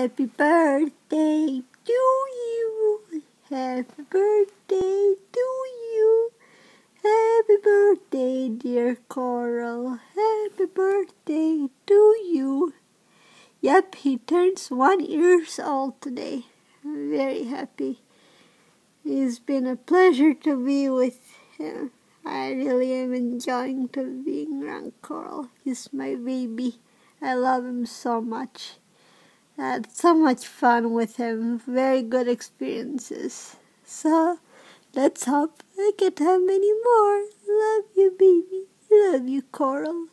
Happy birthday to you. Happy birthday to you. Happy birthday, dear Coral. Happy birthday to you. Yep, he turns one years old today. Very happy. It's been a pleasure to be with him. I really am enjoying to being around Coral. He's my baby. I love him so much. Had so much fun with him. Very good experiences. So let's hope I can have many more. Love you, baby. Love you, Coral.